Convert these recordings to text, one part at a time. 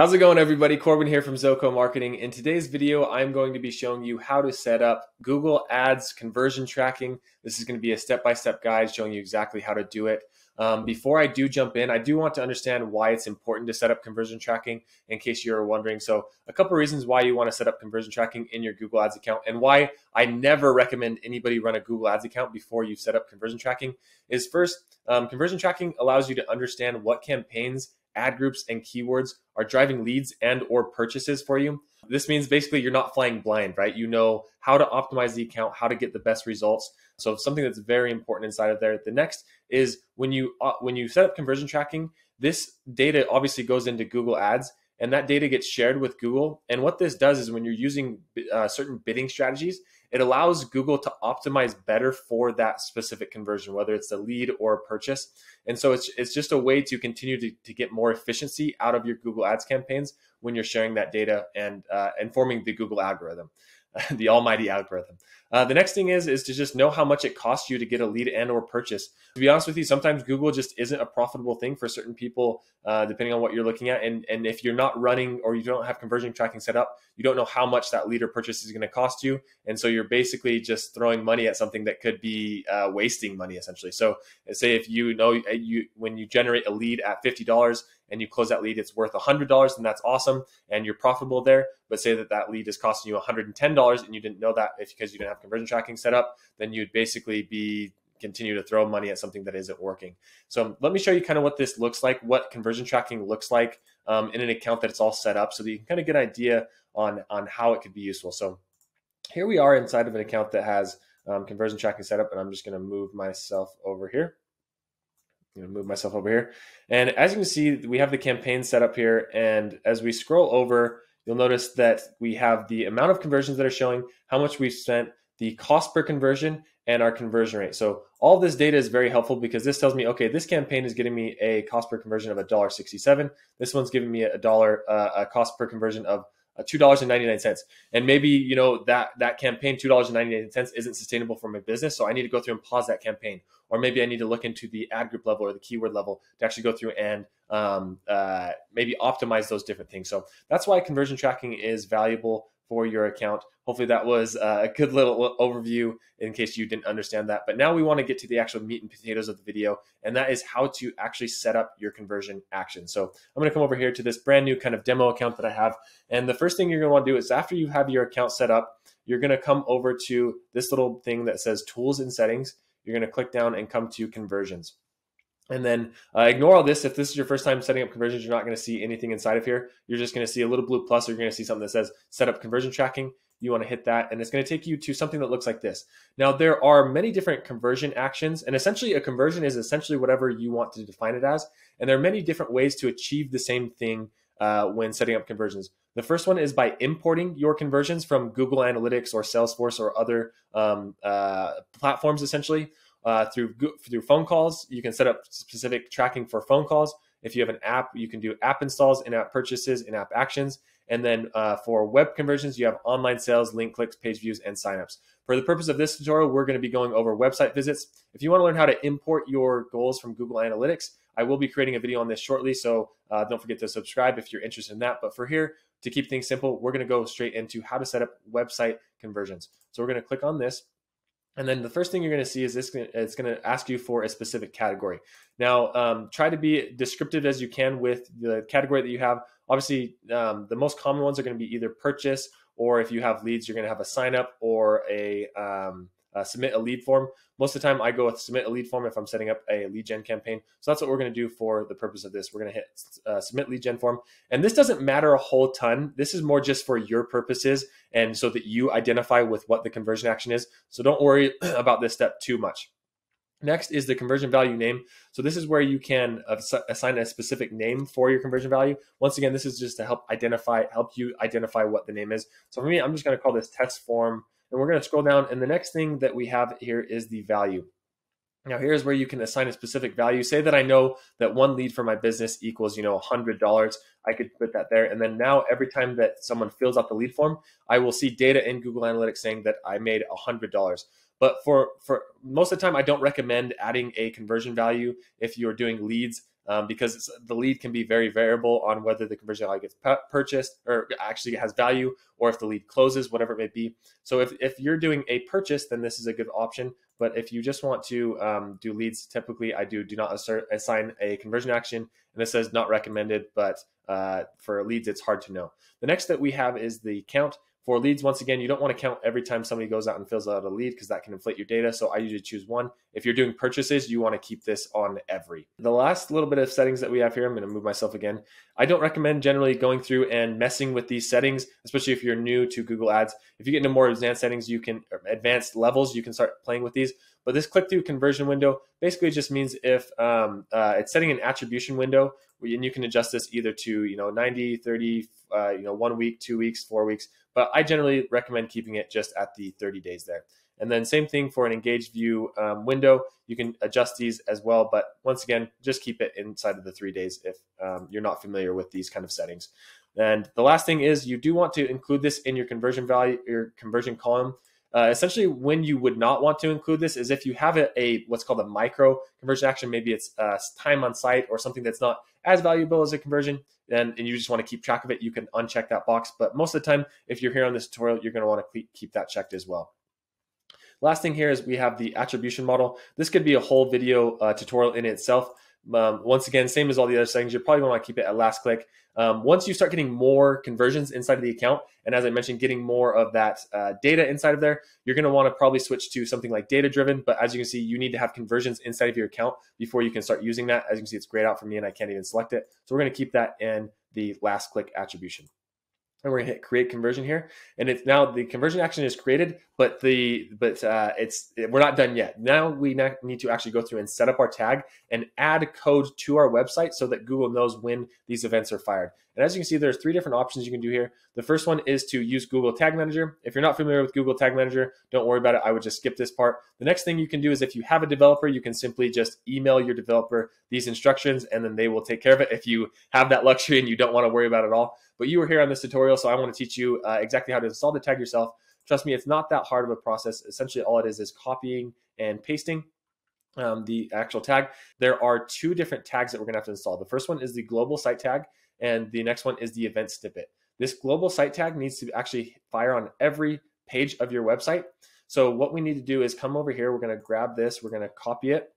How's it going everybody? Corbin here from Zoco Marketing. In today's video, I'm going to be showing you how to set up Google Ads conversion tracking. This is going to be a step-by-step guide showing you exactly how to do it. Um, before I do jump in, I do want to understand why it's important to set up conversion tracking in case you're wondering. So a couple reasons why you want to set up conversion tracking in your Google Ads account and why I never recommend anybody run a Google Ads account before you set up conversion tracking is first, um, conversion tracking allows you to understand what campaigns ad groups and keywords are driving leads and or purchases for you this means basically you're not flying blind right? You know how to optimize the account how to get the best results. So something that's very important inside of there the next is when you uh, when you set up conversion tracking this data obviously goes into google ads and that data gets shared with google. And what this does is when you're using uh, certain bidding strategies it allows Google to optimize better for that specific conversion, whether it's a lead or a purchase. And so it's, it's just a way to continue to, to get more efficiency out of your Google Ads campaigns when you're sharing that data and uh, informing the Google algorithm. the almighty algorithm. Uh, the next thing is is to just know how much it costs you to get a lead and or purchase. To be honest with you, sometimes Google just isn't a profitable thing for certain people, uh, depending on what you're looking at. And and if you're not running or you don't have conversion tracking set up, you don't know how much that lead or purchase is going to cost you, and so you're basically just throwing money at something that could be uh, wasting money essentially. So say if you know you when you generate a lead at fifty dollars and you close that lead, it's worth $100, and that's awesome, and you're profitable there. But say that that lead is costing you $110 and you didn't know that because you didn't have conversion tracking set up, then you'd basically be continue to throw money at something that isn't working. So let me show you kind of what this looks like, what conversion tracking looks like um, in an account that it's all set up, so that you can kind of get an idea on on how it could be useful. So here we are inside of an account that has um, conversion tracking set up, and I'm just going to move myself over here move myself over here. And as you can see, we have the campaign set up here. And as we scroll over, you'll notice that we have the amount of conversions that are showing, how much we've spent, the cost per conversion, and our conversion rate. So all this data is very helpful because this tells me, okay, this campaign is getting me a cost per conversion of $1.67. This one's giving me a dollar, uh, a cost per conversion of two dollars and ninety nine cents. And maybe you know that that campaign two dollars and ninety nine cents isn't sustainable for my business, so I need to go through and pause that campaign. Or maybe I need to look into the ad group level or the keyword level to actually go through and um, uh, maybe optimize those different things. So that's why conversion tracking is valuable for your account. Hopefully, that was uh, a good little overview in case you didn't understand that. But now we want to get to the actual meat and potatoes of the video, and that is how to actually set up your conversion action. So I'm going to come over here to this brand new kind of demo account that I have. And the first thing you're going to want to do is after you have your account set up, you're going to come over to this little thing that says Tools and Settings. You're going to click down and come to Conversions. And then uh, ignore all this. If this is your first time setting up conversions, you're not going to see anything inside of here. You're just going to see a little blue plus, or you're going to see something that says set up conversion tracking. You want to hit that, and it's going to take you to something that looks like this. Now, there are many different conversion actions, and essentially, a conversion is essentially whatever you want to define it as. And there are many different ways to achieve the same thing uh, when setting up conversions. The first one is by importing your conversions from Google Analytics or Salesforce or other um, uh, platforms, essentially uh, through through phone calls. You can set up specific tracking for phone calls. If you have an app, you can do app installs, in-app purchases, in-app actions. And then uh, for web conversions, you have online sales, link clicks, page views, and signups. For the purpose of this tutorial, we're going to be going over website visits. If you want to learn how to import your goals from Google Analytics, I will be creating a video on this shortly. So uh, don't forget to subscribe if you're interested in that. But for here, to keep things simple, we're going to go straight into how to set up website conversions. So we're going to click on this. And then the first thing you're going to see is this it's going to ask you for a specific category. Now, um, try to be descriptive as you can with the category that you have. Obviously, um, the most common ones are going to be either purchase or if you have leads, you're going to have a sign up or a um, uh, submit a lead form. Most of the time, I go with submit a lead form if I'm setting up a lead gen campaign. So that's what we're going to do for the purpose of this. We're going to hit uh, submit lead gen form. And this doesn't matter a whole ton. This is more just for your purposes and so that you identify with what the conversion action is. So don't worry about this step too much. Next is the conversion value name. So this is where you can assign a specific name for your conversion value. Once again, this is just to help identify, help you identify what the name is. So for me, I'm just going to call this test form and we're going to scroll down. And the next thing that we have here is the value. Now here's where you can assign a specific value. Say that I know that one lead for my business equals, you know, $100. I could put that there. And then now every time that someone fills out the lead form, I will see data in Google Analytics saying that I made $100. But for for most of the time, I don't recommend adding a conversion value if you're doing leads um, because the lead can be very variable on whether the conversion value gets purchased or actually has value or if the lead closes, whatever it may be. So if, if you're doing a purchase, then this is a good option. But if you just want to um, do leads, typically I do do not assert, assign a conversion action, and it says not recommended. But uh, for leads, it's hard to know. The next that we have is the count. For leads, once again, you don't want to count every time somebody goes out and fills out a lead because that can inflate your data. So I usually choose one. If you're doing purchases, you want to keep this on every. The last little bit of settings that we have here, I'm going to move myself again. I don't recommend generally going through and messing with these settings, especially if you're new to Google Ads. If you get into more advanced settings, you can advanced levels, you can start playing with these. But this click through conversion window basically just means if um, uh, it's setting an attribution window, and you can adjust this either to you know 90, 30, uh, you know one week, two weeks, four weeks. But I generally recommend keeping it just at the 30 days there. And then same thing for an engaged view um, window. You can adjust these as well, but once again, just keep it inside of the three days if um, you're not familiar with these kind of settings. And the last thing is you do want to include this in your conversion value, your conversion column. Uh, essentially, when you would not want to include this is if you have a, a what's called a micro conversion action, maybe it's uh, time on site or something that's not as valuable as a conversion, and, and you just want to keep track of it, you can uncheck that box. But most of the time, if you're here on this tutorial, you're going to want to keep that checked as well. Last thing here is we have the attribution model. This could be a whole video uh, tutorial in itself. Um, once again, same as all the other settings, you're probably want to keep it at last click. Um, once you start getting more conversions inside of the account, and as I mentioned, getting more of that uh, data inside of there, you're going to want to probably switch to something like data driven. But as you can see, you need to have conversions inside of your account before you can start using that. As you can see, it's grayed out for me and I can't even select it. So we're going to keep that in the last click attribution and we're gonna hit create conversion here. And it's now the conversion action is created but the but uh, it's we're not done yet. Now we need to actually go through and set up our tag and add code to our website so that google knows when these events are fired and as you can see there's three different options you can do here the first one is to use google tag manager if you're not familiar with google tag manager don't worry about it i would just skip this part the next thing you can do is if you have a developer you can simply just email your developer these instructions and then they will take care of it if you have that luxury and you don't want to worry about it at all but you were here on this tutorial, so I want to teach you uh, exactly how to install the tag yourself. Trust me, it's not that hard of a process. Essentially, all it is is copying and pasting um, the actual tag. There are two different tags that we're going to have to install. The first one is the global site tag, and the next one is the event snippet. This global site tag needs to actually fire on every page of your website. So what we need to do is come over here. We're going to grab this. We're going to copy it.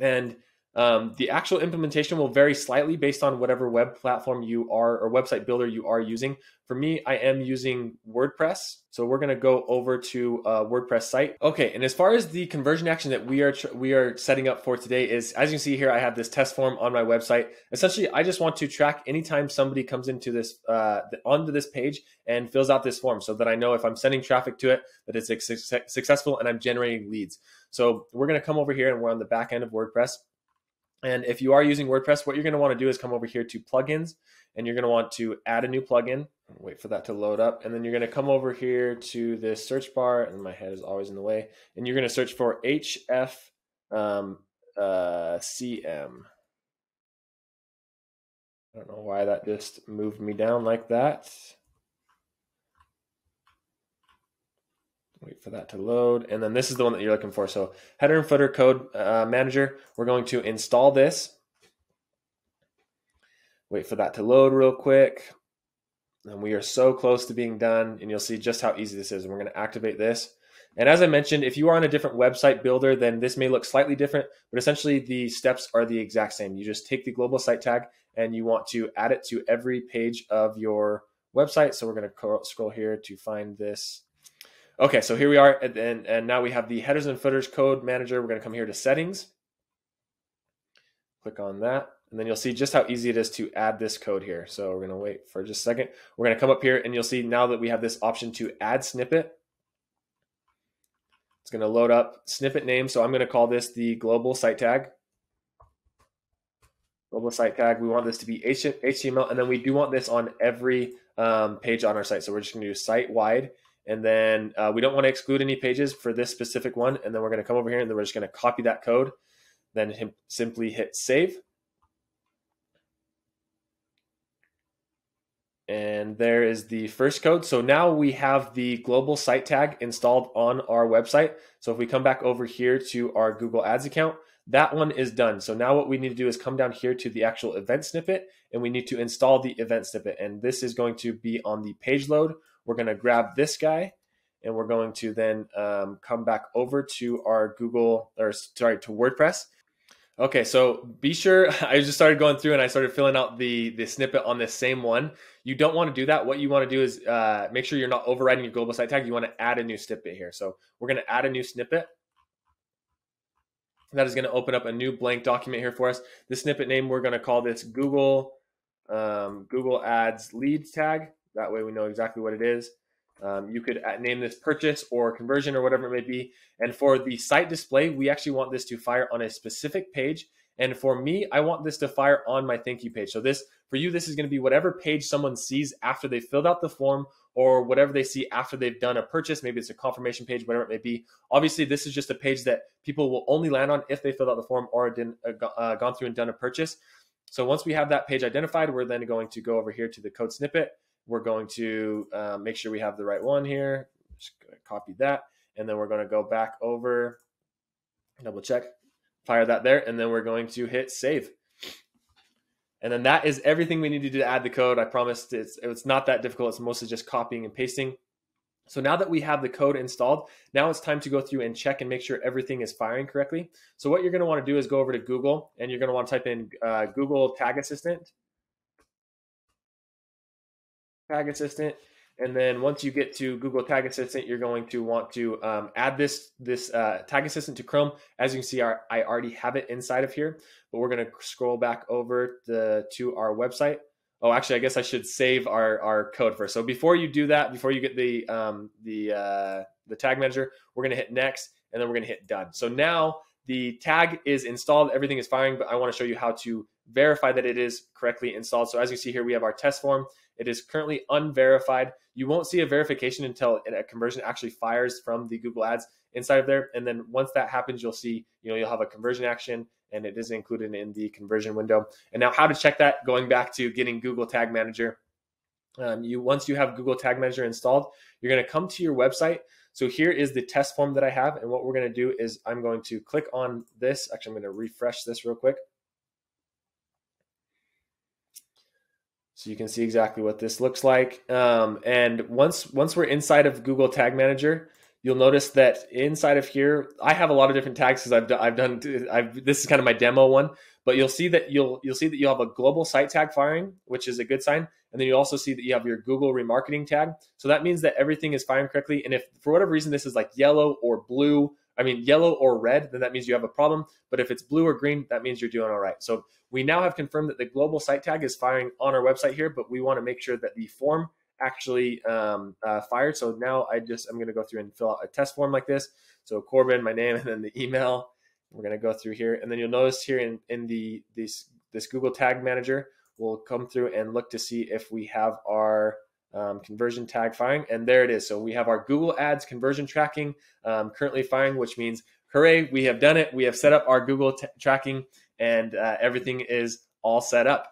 And um, the actual implementation will vary slightly based on whatever web platform you are or website builder you are using. For me, I am using WordPress. So we're going to go over to a WordPress site. Okay, and as far as the conversion action that we are we are setting up for today is, as you can see here, I have this test form on my website. Essentially, I just want to track anytime somebody comes into this uh, onto this page and fills out this form, so that I know if I'm sending traffic to it that it's successful and I'm generating leads. So we're going to come over here and we're on the back end of WordPress. And if you are using WordPress, what you're going to want to do is come over here to plugins and you're going to want to add a new plugin. Wait for that to load up. And then you're going to come over here to this search bar, and my head is always in the way. And you're going to search for HF um, uh, CM. I don't know why that just moved me down like that. Wait for that to load. And then this is the one that you're looking for. So header and footer code uh, manager, we're going to install this. Wait for that to load real quick. And we are so close to being done. And you'll see just how easy this is. And we're going to activate this. And as I mentioned, if you are on a different website builder, then this may look slightly different, but essentially the steps are the exact same. You just take the global site tag and you want to add it to every page of your website. So we're going to scroll here to find this Okay, so here we are, and, and, now we have the headers and footers code manager. We're going to come here to settings, click on that, and then you'll see just how easy it is to add this code here. So we're going to wait for just a second. We're going to come up here, and you'll see now that we have this option to add snippet. It's going to load up snippet name. So I'm going to call this the global site tag. Global site tag. We want this to be HTML, and then we do want this on every um, page on our site. So we're just to do site wide and then uh, we don't want to exclude any pages for this specific one. And then we're going to come over here and then we're just going to copy that code. Then simply hit save. And there is the first code. So now we have the global site tag installed on our website. So if we come back over here to our Google Ads account, That one is done. So now what we need to do is come down here to the actual event snippet and we need to install the event snippet. And this is going to be on the page load. We're going to grab this guy and we're going to then um, come back over to our Google or sorry to WordPress. Okay, so be sure I just started going through and I started filling out the the snippet on this same one. You don't want to do that. What you want to do is uh, make sure you're not overriding your global site tag. You want to add a new snippet here. So we're going to add a new snippet. That is going to open up a new blank document here for us. The snippet name we're going to call this Google um, Google Ads Leads tag. That way we know exactly what it is. Um, you could name this purchase or conversion or whatever it may be. And for the site display, we actually want this to fire on a specific page. And for me, I want this to fire on my thank you page. So this for you, this is going to be whatever page someone sees after they filled out the form or whatever they see after they've done a purchase. Maybe it's a confirmation page, whatever it may be. Obviously, this is just a page that people will only land on if they filled out the form or didn't uh, uh, gone through and done a purchase. So once we have that page identified, we're then going to go over here to the code snippet we're going to uh, make sure we have the right one here. Just copy that. And then we're going to go back over, double check, fire that there. And then we're going to hit save. And then that is everything we need to do to add the code. I promised it's, it's not that difficult. It's mostly just copying and pasting. So now that we have the code installed, now it's time to go through and check and make sure everything is firing correctly. So what you're going to want to do is go over to Google and you're going to want to type in uh, Google Tag Assistant Tag Assistant. And then once you get to Google Tag Assistant, you're going to want to um, add this this uh, Tag Assistant to Chrome. As you can see, our, I already have it inside of here, but we're going to scroll back over the, to our website. Oh, actually, I guess I should save our, our code first. So before you do that, before you get the um, the uh, the tag manager, we're going to hit next, and then we're going to hit done. So now the tag is installed, everything is firing, but I want to show you how to verify that it is correctly installed. So as you see here, we have our test form. It is currently unverified. You won't see a verification until a conversion actually fires from the Google Ads inside of there. And then once that happens, you'll see, you know, you'll have a conversion action and it is included in the conversion window. And now how to check that, going back to getting Google Tag Manager. Um, you Once you have Google Tag Manager installed, you're going to come to your website. So here is the test form that I have. And what we're going to do is I'm going to click on this. Actually, I'm going to refresh this real quick. So you can see exactly what this looks like. Um, and once once we're inside of Google Tag Manager, you'll notice that inside of here, I have a lot of different tags because I've done, I've done I've, this is kind of my demo one. But you'll see that you'll you'll see that you'll have a global site tag firing, which is a good sign. And then you also see that you have your Google remarketing tag. So that means that everything is firing correctly. And if for whatever reason this is like yellow or blue I mean, yellow or red, then that means you have a problem. But if it's blue or green, that means you're doing all right. So we now have confirmed that the global site tag is firing on our website here, but we want to make sure that the form actually um, uh, fired. So now I just, I'm going to go through and fill out a test form like this. So Corbin, my name, and then the email. We're going to go through here. And then you'll notice here in, in the this, this Google Tag Manager, we'll come through and look to see if we have our um, conversion tag firing. And there it is. So we have our Google Ads conversion tracking um, currently firing, which means, hooray, we have done it. We have set up our Google t- tracking and uh, everything is all set up.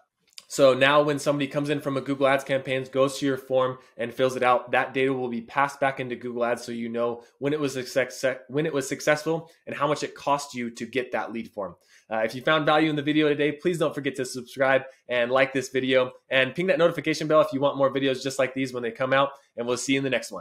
So now when somebody comes in from a Google Ads campaign, goes to your form and fills it out, that data will be passed back into Google Ads so you know when it was success, when it was successful and how much it cost you to get that lead form. Uh, if you found value in the video today, please don't forget to subscribe and like this video and ping that notification bell if you want more videos just like these when they come out and we'll see you in the next one.